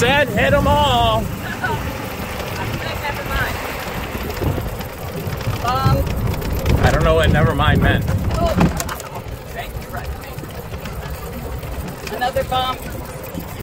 said hit them all. Never mind. Um, I don't know what never mind meant. oh. Thank you, right. Another bomb.